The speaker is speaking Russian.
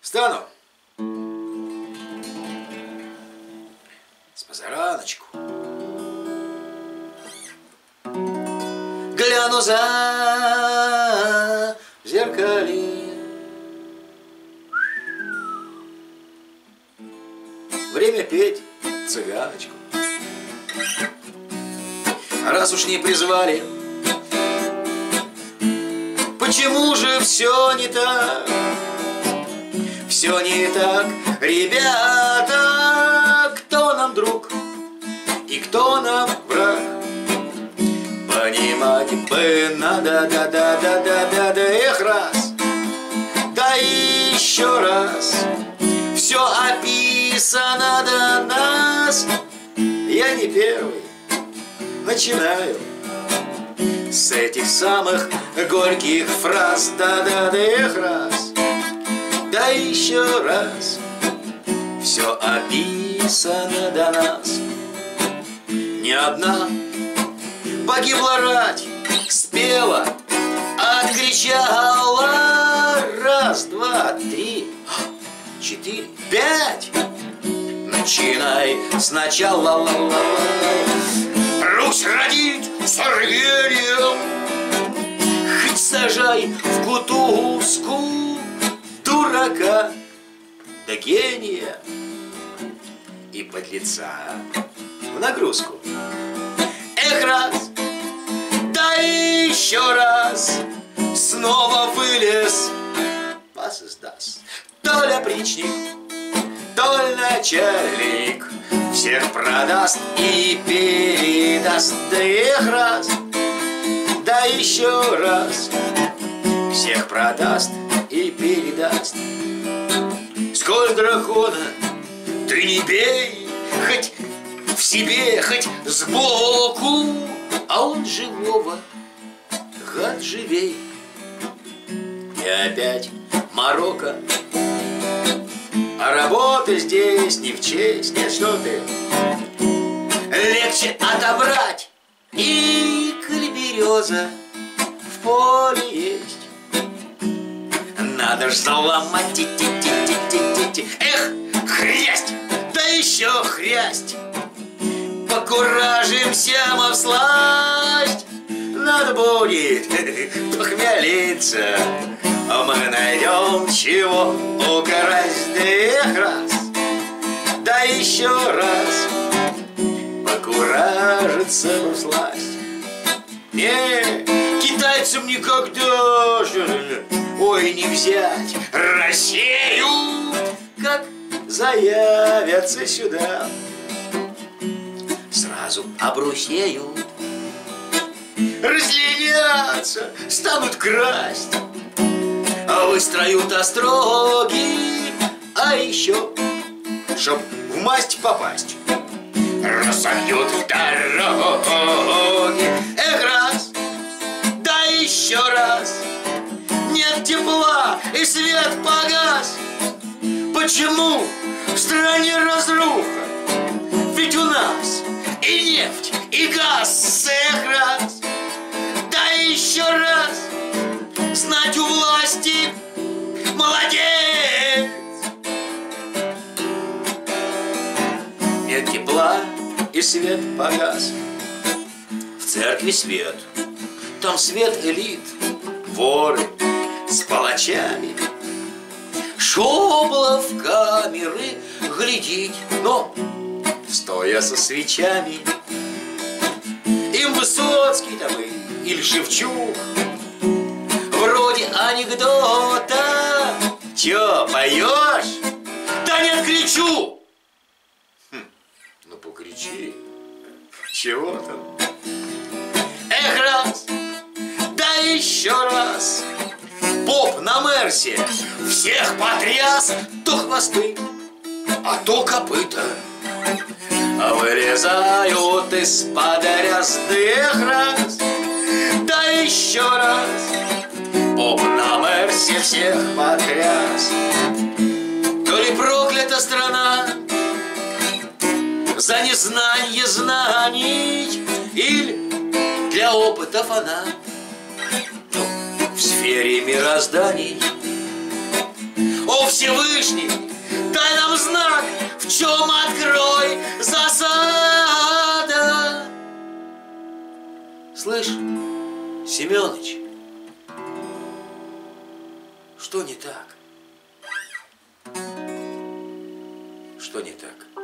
Встану. С позараночку. Гляну за в зеркале. Время петь цыганочку. Раз уж не призвали, Почему же все не так? Все не так, ребята, кто нам друг? И кто нам враг? Понимать бы надо, да, да, да, да, да, да, эх, раз, да еще раз. Все описано до нас, я не первый, начинаю. С этих самых горьких фраз. Да-да-да, эх, раз, да еще раз Все описано до нас. Не одна погибла рать Спела, откричала. Раз, два, три, четыре, пять. Начинай сначала. Русь родит с рвением Хоть сажай в кутузку Дурака да гения И подлеца в нагрузку. Эх, раз, да еще раз Снова вылез Пас издаст То ли опричник, начальник всех продаст и передаст. Да их раз, да еще раз Всех продаст и передаст. Сколь дракона ты не бей Хоть в себе, хоть сбоку А он живого гад живей. И опять Марокко а работа здесь не в честь, нет, что ты. Легче отобрать И коль береза в поле есть Надо ж заломать. Ти ти ти ти ти ти Эх, хрясть, да еще хрясть! Покуражимся мы всласть Надо будет похмелиться. А мы найдем чего украсть эх раз, да еще раз! Покуражиться в сласть. Не, китайцам никогда же, ой, не взять. Россию, как заявятся сюда. Сразу обрусеют, разленятся, станут красть. Выстроют остроги, а еще, чтоб в масть попасть, разобьют дороги. Эх, раз, да еще раз, нет тепла и свет погас. Почему в стране разруха? Ведь у нас и нефть, и газ, эх, раз, да еще раз, знать у власти молодец! Нет тепла и свет погас. В церкви свет, там свет элит, воры с палачами. Шоблов камеры глядеть, но стоя со свечами. Им Высоцкий там и, или Шевчук вроде анекдота. Чё, поешь? Да нет, кричу! Хм, ну покричи. Чего там? Эх, раз, да еще раз. Поп на Мерсе всех потряс, то хвосты, а то копыта. Вырезают из-под рясных раз, да еще раз. Поп на Мерсе всех потряс. То ли проклята страна за незнание знаний, или для опытов она в сфере мирозданий. О, Всевышний, дай нам знак, в чем открой засада. Слышь, Семёныч, что не так? Что не так?